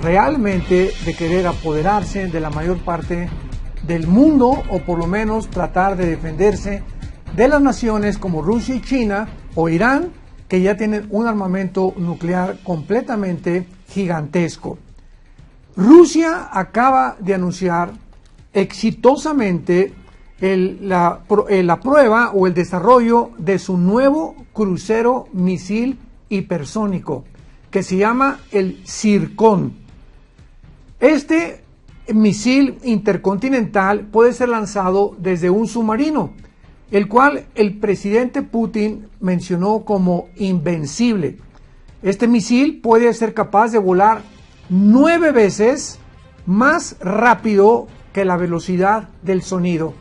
realmente de querer apoderarse de la mayor parte del mundo o por lo menos tratar de defenderse de las naciones como Rusia y China o Irán que ya tienen un armamento nuclear completamente gigantesco. Rusia acaba de anunciar exitosamente la, eh, la prueba o el desarrollo de su nuevo crucero misil hipersónico que se llama el Circon. Este misil intercontinental puede ser lanzado desde un submarino, el cual el presidente Putin mencionó como invencible. Este misil puede ser capaz de volar nueve veces más rápido que la velocidad del sonido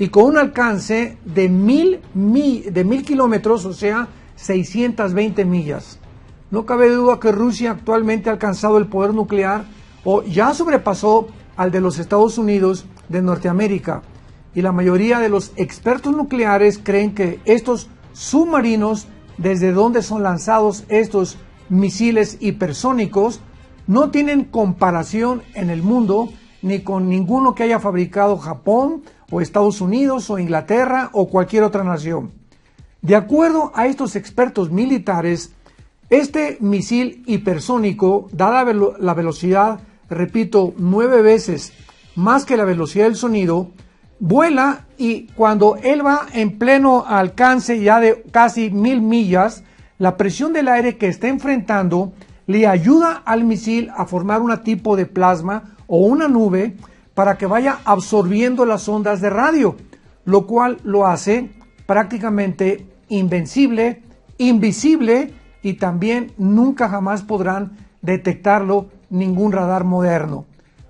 y con un alcance de mil, de mil kilómetros, o sea, 620 millas. No cabe duda que Rusia actualmente ha alcanzado el poder nuclear o ya sobrepasó al de los Estados Unidos de Norteamérica. Y la mayoría de los expertos nucleares creen que estos submarinos, desde donde son lanzados estos misiles hipersónicos, no tienen comparación en el mundo ni con ninguno que haya fabricado Japón o Estados Unidos o Inglaterra o cualquier otra nación. De acuerdo a estos expertos militares, este misil hipersónico, dada la velocidad, repito, nueve veces más que la velocidad del sonido, vuela y cuando él va en pleno alcance ya de casi mil millas, la presión del aire que está enfrentando le ayuda al misil a formar un tipo de plasma o una nube para que vaya absorbiendo las ondas de radio, lo cual lo hace prácticamente invencible, invisible y también nunca jamás podrán detectarlo ningún radar moderno.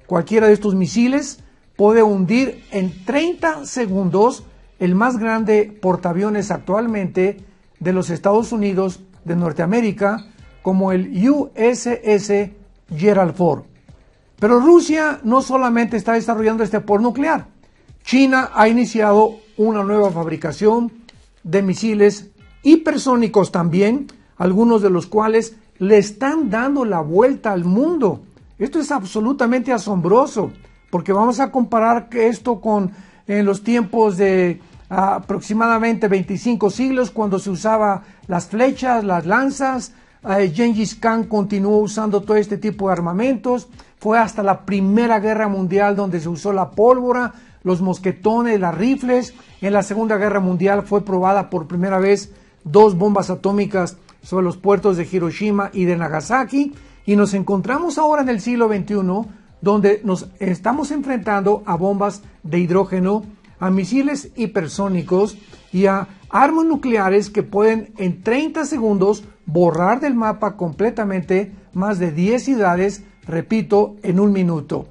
Cualquiera de estos misiles puede hundir en 30 segundos el más grande portaaviones actualmente de los Estados Unidos de Norteamérica, como el USS Gerald Ford. Pero Rusia no solamente está desarrollando este por nuclear. China ha iniciado una nueva fabricación de misiles hipersónicos también, algunos de los cuales le están dando la vuelta al mundo. Esto es absolutamente asombroso, porque vamos a comparar esto con en los tiempos de aproximadamente 25 siglos, cuando se usaba las flechas, las lanzas. Eh, Gengis Khan continuó usando todo este tipo de armamentos. Fue hasta la Primera Guerra Mundial donde se usó la pólvora, los mosquetones, las rifles. En la Segunda Guerra Mundial fue probada por primera vez dos bombas atómicas sobre los puertos de Hiroshima y de Nagasaki y nos encontramos ahora en el siglo XXI donde nos estamos enfrentando a bombas de hidrógeno, a misiles hipersónicos y a armas nucleares que pueden en 30 segundos borrar del mapa completamente más de 10 ciudades, repito, en un minuto.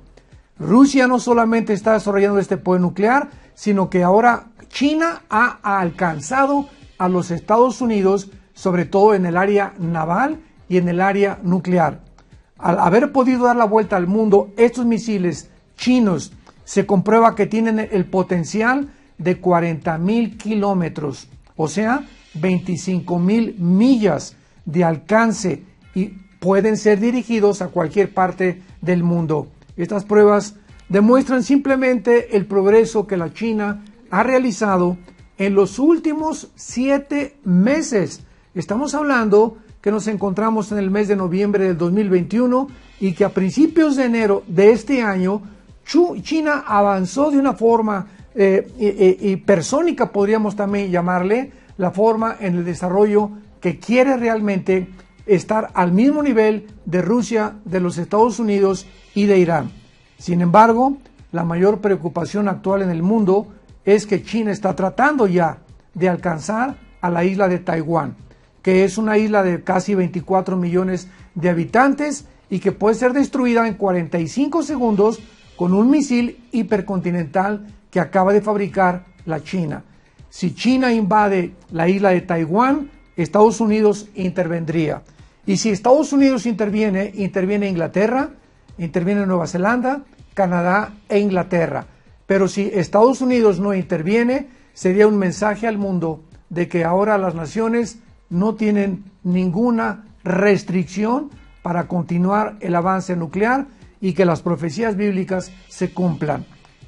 Rusia no solamente está desarrollando este poder nuclear, sino que ahora China ha alcanzado a los Estados Unidos sobre todo en el área naval y en el área nuclear. Al haber podido dar la vuelta al mundo, estos misiles chinos se comprueba que tienen el potencial de 40 mil kilómetros, o sea, 25 mil millas de alcance y pueden ser dirigidos a cualquier parte del mundo. Estas pruebas demuestran simplemente el progreso que la China ha realizado en los últimos siete meses Estamos hablando que nos encontramos en el mes de noviembre del 2021 y que a principios de enero de este año China avanzó de una forma eh, hipersónica, podríamos también llamarle, la forma en el desarrollo que quiere realmente estar al mismo nivel de Rusia, de los Estados Unidos y de Irán. Sin embargo, la mayor preocupación actual en el mundo es que China está tratando ya de alcanzar a la isla de Taiwán que es una isla de casi 24 millones de habitantes y que puede ser destruida en 45 segundos con un misil hipercontinental que acaba de fabricar la China. Si China invade la isla de Taiwán, Estados Unidos intervendría. Y si Estados Unidos interviene, interviene Inglaterra, interviene Nueva Zelanda, Canadá e Inglaterra. Pero si Estados Unidos no interviene, sería un mensaje al mundo de que ahora las naciones no tienen ninguna restricción para continuar el avance nuclear y que las profecías bíblicas se cumplan.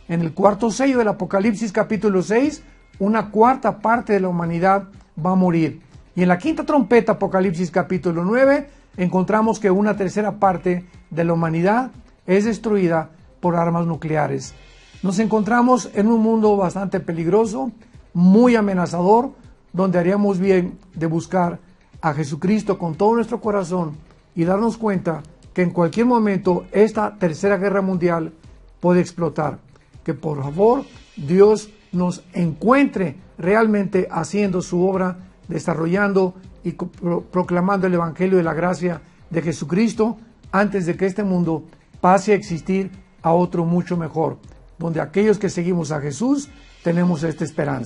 En el cuarto sello del Apocalipsis capítulo 6, una cuarta parte de la humanidad va a morir. Y en la quinta trompeta, Apocalipsis capítulo 9, encontramos que una tercera parte de la humanidad es destruida por armas nucleares. Nos encontramos en un mundo bastante peligroso, muy amenazador, donde haríamos bien de buscar a Jesucristo con todo nuestro corazón y darnos cuenta que en cualquier momento esta tercera guerra mundial puede explotar. Que por favor Dios nos encuentre realmente haciendo su obra, desarrollando y proclamando el Evangelio de la gracia de Jesucristo antes de que este mundo pase a existir a otro mucho mejor, donde aquellos que seguimos a Jesús tenemos esta esperanza.